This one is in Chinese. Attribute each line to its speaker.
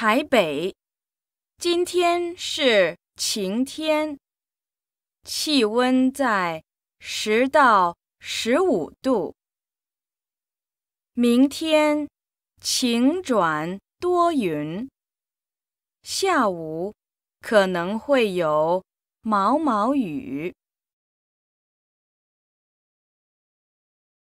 Speaker 1: 台北。今天是晴天。气温在十到十五度。明天晴转多云。下午可能会有毛毛雨。